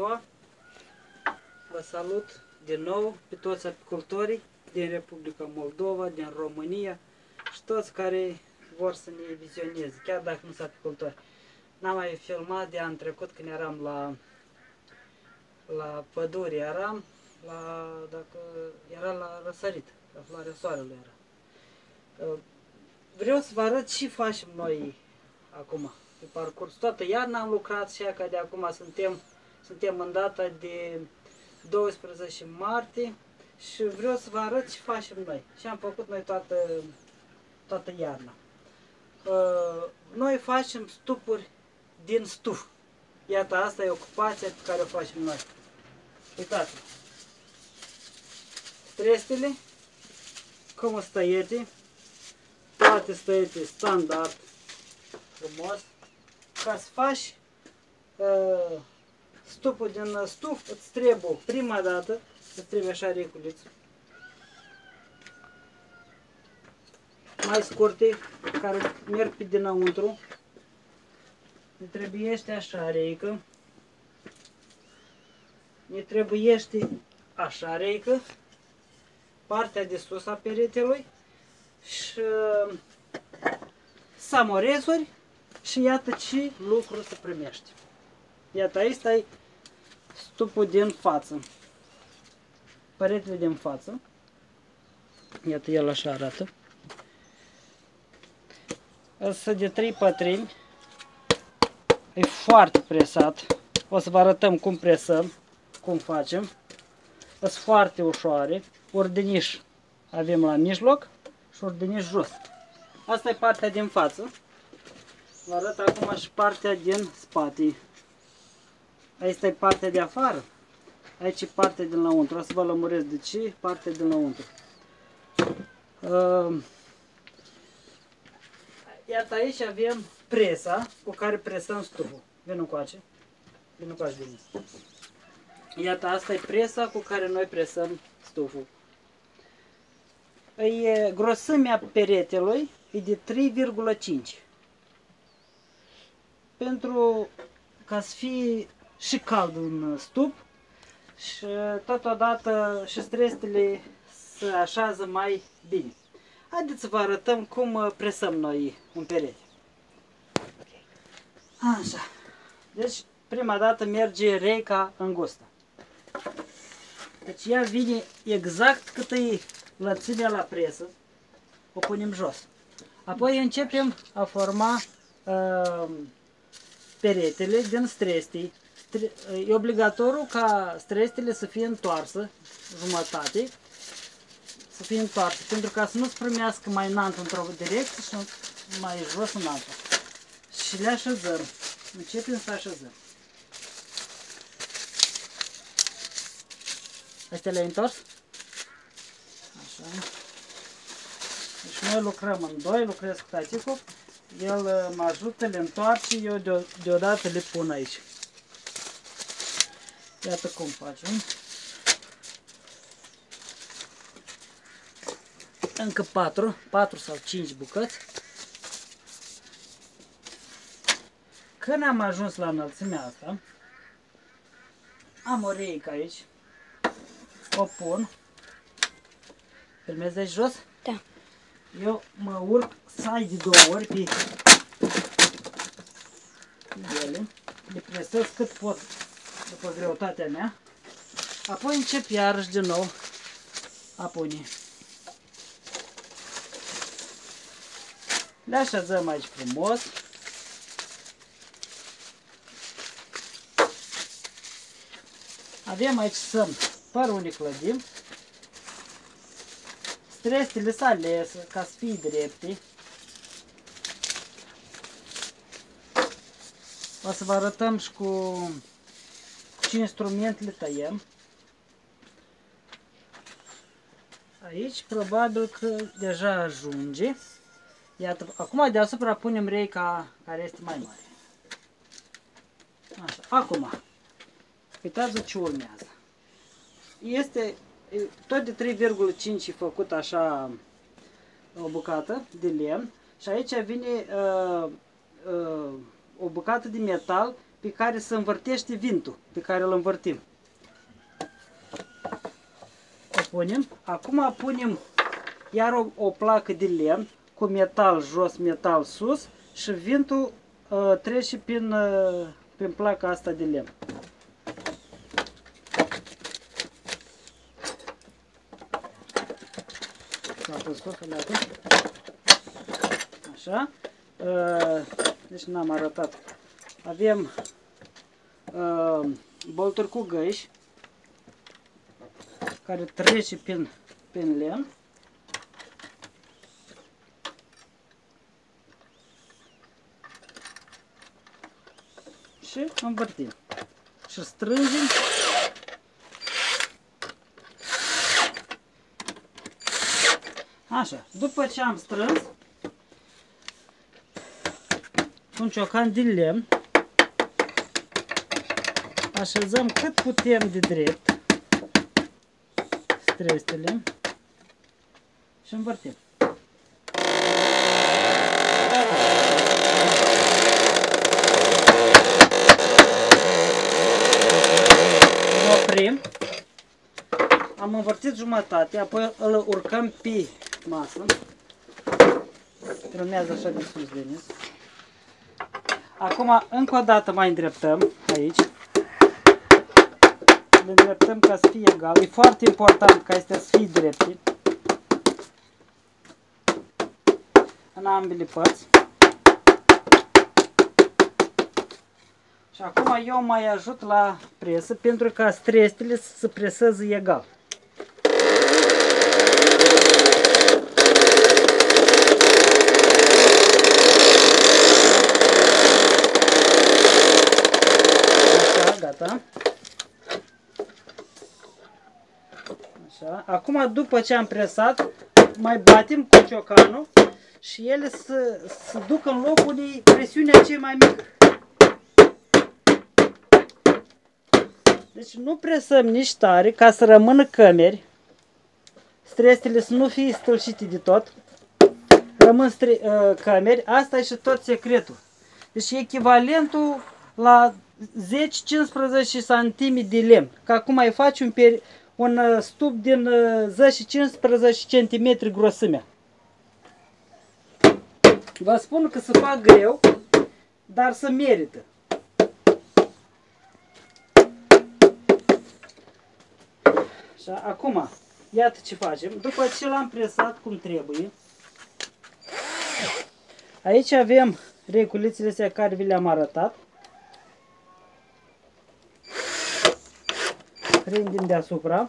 ziua! Vă salut din nou pe toți apicultorii din Republica Moldova, din România și toți care vor să ne vizioneze, chiar dacă nu sunt apicultori. N-am mai filmat de anul trecut când eram la, la pădure, eram la, dacă era la răsărit, la floarea soarelui era. Uh, Vreau să vă arăt ce facem noi acum, pe parcurs. Toată iarna am lucrat și că de acum suntem, suntem în data de 12 martie și vreau să vă arăt ce facem noi. Și am făcut noi toată, toată iarna. Uh, Noi facem stupuri din stuf. Iată, asta e ocupația pe care o facem noi. Uitați. Strestele, cum stăiete, toate stăiete standard, frumos. Ca să faci uh, stupul din stuf, îți trebuie prima dată, îți trebuie așa reculiță. Mai scurte, care merg pe dinăuntru. Ne trebuiește așa reică. Ne trebuiește așa reică. Partea de sus a peretelui. Și samorezuri. Și iată ce lucru se primește. Iată, aici stai stupul din față. Peretele din față. Iată, el așa arată. Ăsta de 3 pătrimi. E foarte presat. O să vă arătăm cum presăm, cum facem. Sunt foarte ușoare. Ordiniș avem la mijloc și ordiniș jos. Asta e partea din față. Vă arăt acum și partea din spate. Aici e partea de afară. Aici e partea din lăuntru. O să vă lămuresc de ce partea din lăuntru. Uh, Iată aici avem presa cu care presăm stuful. Vino coace. Vino coace bine. Iată, asta e presa cu care noi presăm stuful. E grosimea peretelui e de 3,5. Pentru ca să fie și cald în stup și totodată și strestele să așează mai bine. Haideți să vă arătăm cum uh, presăm noi un perete. Așa. Deci, prima dată merge reica îngustă. Deci ea vine exact cât e lățimea la presă. O punem jos. Apoi începem a forma uh, peretele din strestii. E obligatoriu ca strestele să fie întoarsă jumătate să fie întoarse, pentru ca să nu se primească mai înalt într-o direcție și mai jos în alta. Și le așezăm. Începem să așezăm. Astea le-ai întors? Așa. Deci noi lucrăm în doi, lucrez cu taticul. El uh, mă ajută, le întoarce, eu deodată le pun aici. Iată cum facem. încă 4, 4 sau 5 bucăți. Când am ajuns la înălțimea asta, am o reică aici, o pun, filmezi de jos? Da. Eu mă urc sai de două ori pe ele, le presez cât pot după greutatea mea, apoi încep iarăși din nou a pune. Le așezăm aici frumos. Avem aici săm părul ne clădim. Strestele să alese ca să fie drepte. O să vă arătăm și cu ce instrument le tăiem. Aici probabil că deja ajunge. Iată, acum deasupra punem reica care este mai mare. Așa, acum, uitați ce urmează. Este tot de 3,5 făcut așa o bucată de lemn și aici vine uh, uh, o bucată de metal pe care se învârtește vintul pe care îl învârtim. O punem. Acum punem iar o, o placă de lemn cu metal jos, metal sus și vintul uh, trece prin, uh, prin placa asta de lemn. Așa. Uh, deci n-am arătat. Avem uh, bolturi cu găși care trece prin, prin lemn. Și învârtim. Și strângem Așa, după ce am strâns un ciocan din lemn, așezăm cât putem de drept strestele și învârtim. oprim. Am învârtit jumătate, apoi îl urcăm pe masă. Urmează așa de sus, Denis. Acum, încă o dată mai îndreptăm aici. Le îndreptăm ca să fie egal. E foarte important ca este să fie drepte. În ambele părți. Și acum eu mai ajut la presă pentru ca strestele să se preseze egal. gata. Așa. Acum, după ce am presat, mai batem cu ciocanul și ele să, să ducă în locul de presiunea cea mai mică. Deci nu presăm nici tare ca să rămână cămeri. Strestele să nu fie stâlcite de tot. Rămân uh, cămeri. Asta e și tot secretul. Deci echivalentul la 10-15 cm de lemn. Că acum mai faci un, un uh, stup din 10-15 uh, cm grosimea. Vă spun că se fac greu, dar să merită. Și acum, iată ce facem. După ce l-am presat cum trebuie, aici avem reculițele astea care vi le-am arătat. Prindem deasupra.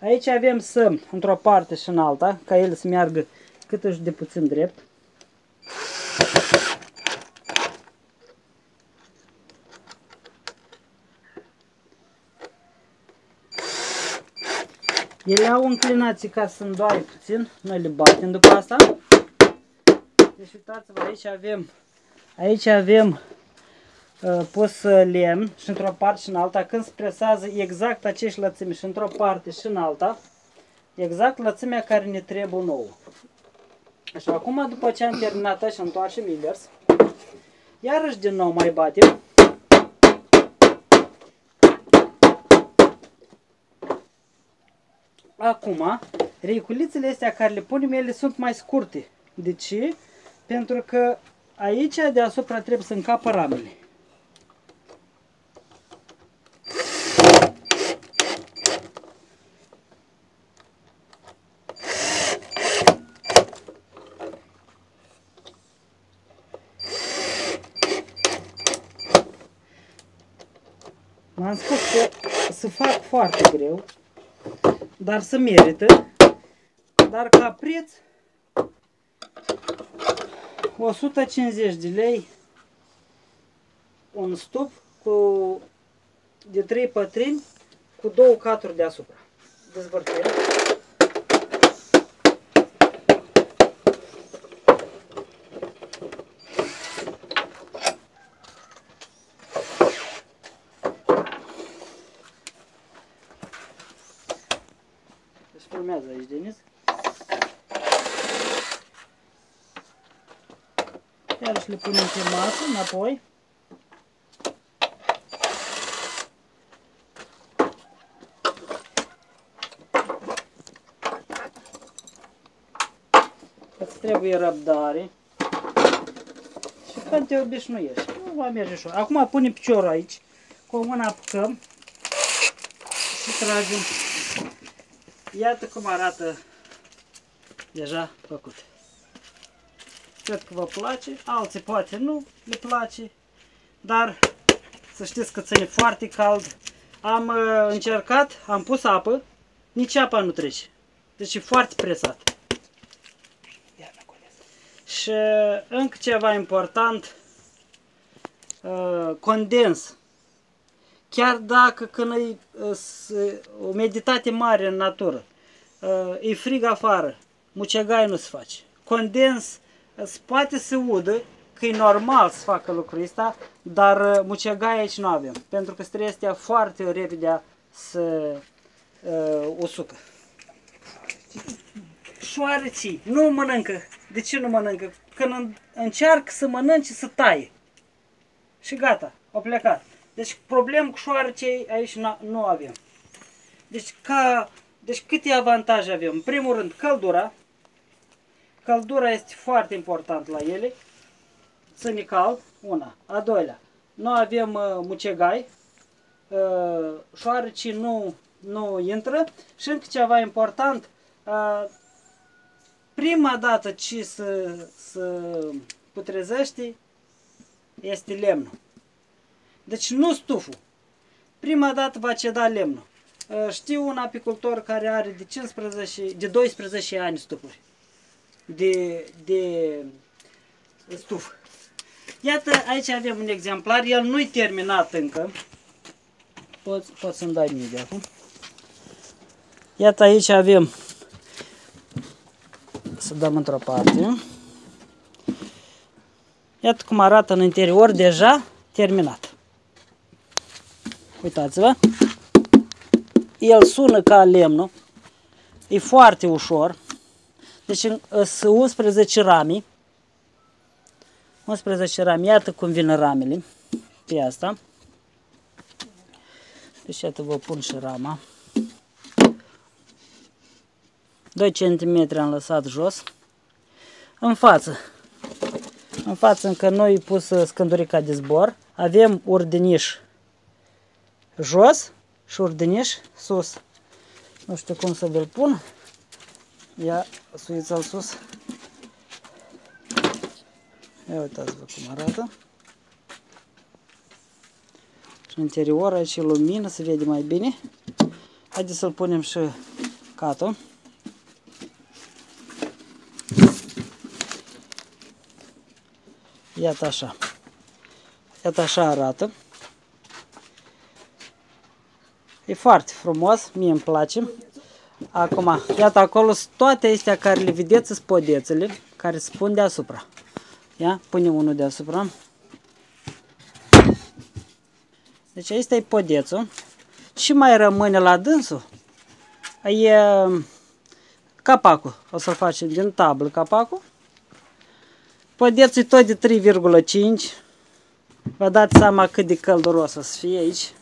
Aici avem să într-o parte și în alta, ca el să meargă cât își de puțin drept. Ele au înclinații ca să îndoare puțin, noi le batem după asta. Deci uitați-vă, aici avem Aici avem uh, pus lemn și într-o parte și în alta. Când se presează exact acești lățimi și într-o parte și în alta, exact lățimea care ne trebuie nouă. Așa, acum după ce am terminat și întoarcem invers, iarăși din nou mai batem. Acum, riculițele astea care le punem, ele sunt mai scurte. De ce? Pentru că Aici deasupra trebuie să încapă ramele. M-am spus că să fac foarte greu, dar să merită, dar ca preț 150 de lei un stup cu de 3 pătrimi cu două caturi deasupra. Dezvârtim. Deci formează aici, Denis. Iarăși le punem pe masă înapoi. Îți trebuie răbdare. Și când te obișnuiești, nu va merge ușor. Acum punem piciorul aici, cu o mână apucăm și tragem. Iată cum arată deja făcut. Cred că vă place, alții poate nu le place, dar să știți că ține foarte cald. Am uh, încercat, am pus apă, nici apa nu trece. Deci e foarte presat. Și încă ceva important, uh, condens. Chiar dacă când e uh, o meditate mare în natură, uh, e frig afară, mucegai nu se face. Condens poate să udă, că e normal să facă lucrul ăsta, dar uh, mucegai aici nu avem, pentru că străstea foarte repede să uh, usucă. Șoareții nu mănâncă. De ce nu mănâncă? Când încearcă să mănânce, să taie. Și gata, au plecat. Deci problemă cu șoarecei aici nu avem. Deci, ca, deci câte avantaje avem? În primul rând, căldura. Căldura este foarte important la ele. Să ne cald, una. A doilea, nu avem uh, mucegai. Uh, șoarecii nu, nu intră. Și încă ceva important, uh, prima dată ce să, să putrezește este lemnul. Deci nu stuful. Prima dată va ceda lemnul. Uh, știu un apicultor care are de 15, de 12 ani stufuri de, de stuf. Iată, aici avem un exemplar, el nu-i terminat încă. Poți, poți să-mi dai mie de acum. Iată, aici avem, să dăm într-o parte. Iată cum arată în interior deja terminat. Uitați-vă. El sună ca lemnul. E foarte ușor. Deci sunt 11 rami. 11 rami. Iată cum vin ramele pe asta. Deci iată vă pun și rama. 2 cm am lăsat jos. În față. În față încă noi pus scândurica de zbor. Avem urdiniș jos și urdiniș sus. Nu știu cum să vi-l pun. Ia suița-l sus. Ia uitați-vă cum arată. Și în interior aici e lumină, se vede mai bine. Haideți să-l punem și catul. Iată așa. Iată așa arată. E foarte frumos, mie îmi place. Acum, iată acolo toate astea care le vedeți, sunt podețele care se pun deasupra. Ia, punem unul deasupra. Deci aici e podețul. Și mai rămâne la dânsul e capacul. O să facem din tablă capacul. Podețul e tot de 3,5. Vă dați seama cât de călduros o să fie aici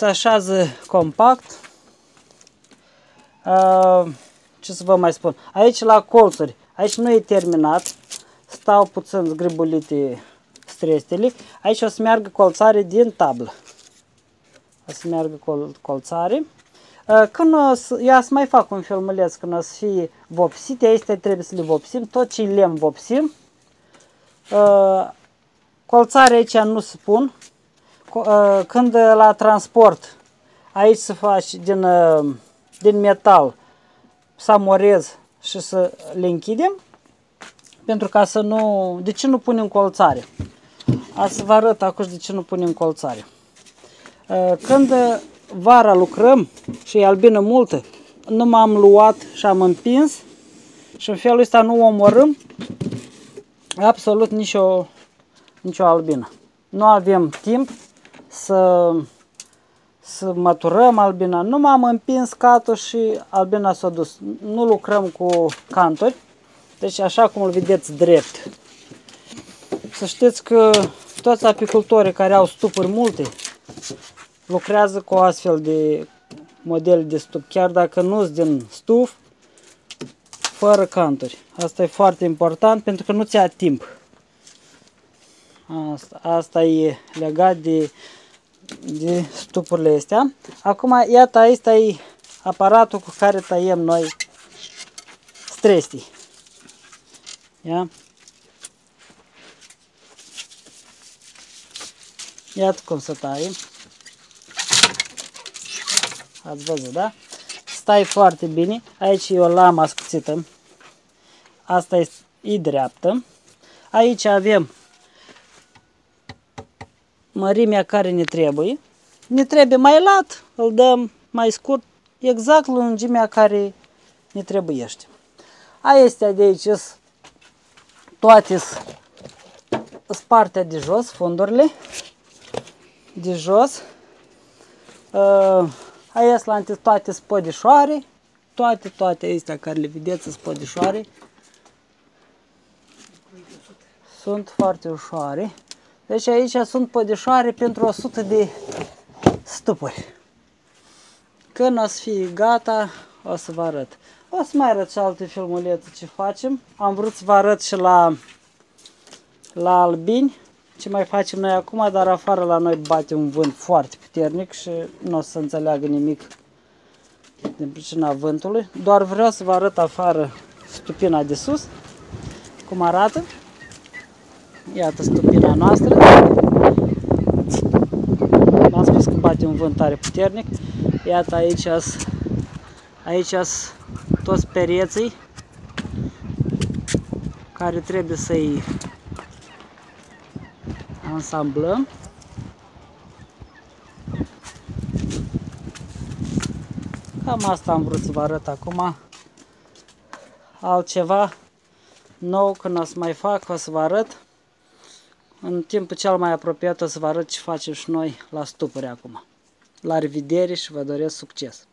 se așează compact. Uh, ce să vă mai spun? Aici la colțuri, aici nu e terminat, stau puțin zgribulite strestele. Aici o să meargă colțare din tablă. O să meargă col colțare. Uh, când o să, eu să mai fac un filmuleț când o să fie vopsite, astea trebuie să le vopsim, tot ce lemn vopsim. Uh, colțare aici nu se pun, Uh, când la transport aici să faci din, uh, din metal să amorez și să le închidem pentru ca să nu... De ce nu punem colțare? A să vă arăt acum de ce nu punem colțare. Uh, când vara lucrăm și e albină multă, nu m-am luat și am împins și în felul ăsta nu omorâm absolut nicio, nicio albină. Nu avem timp să, să măturăm albina. Nu m-am împins catul și albina s-a dus. Nu lucrăm cu canturi. Deci așa cum îl vedeți drept. Să știți că toți apicultorii care au stupuri multe lucrează cu astfel de model de stup, chiar dacă nu sunt din stuf, fără canturi. Asta e foarte important pentru că nu ți-a timp. Asta, asta e legat de, de stupurile astea. Acum, iată, aici e aparatul cu care tăiem noi strestii. Ia? Iată cum să taie. Ați văzut, da? Stai foarte bine. Aici e o lamă ascuțită. Asta e, e dreaptă. Aici avem mărimea care ne trebuie. Ne trebuie mai lat, îl dăm mai scurt, exact lungimea care ne trebuiește. Aestea de aici sunt toate sunt partea de jos, fundurile de jos. Uh, Aia sunt la toate spodișoare, toate, toate astea care le vedeți sunt spodișoare. Sunt foarte ușoare. Deci aici sunt podișoare pentru 100 de stupuri. Când o să fie gata, o să vă arăt. O să mai arăt și alte filmulețe ce facem. Am vrut să vă arăt și la, la albini ce mai facem noi acum, dar afară la noi bate un vânt foarte puternic și nu o să înțeleagă nimic din pricina vântului. Doar vreau să vă arăt afară stupina de sus, cum arată. Iată stupina noastră. am spus că bate un vânt tare puternic. Iată aici aici toți pereții care trebuie să-i ansamblăm. Cam asta am vrut să vă arăt acum. Altceva nou când o să mai fac, o să vă arăt. În timpul cel mai apropiat o să vă arăt ce facem și noi la stupuri acum. La revedere și vă doresc succes!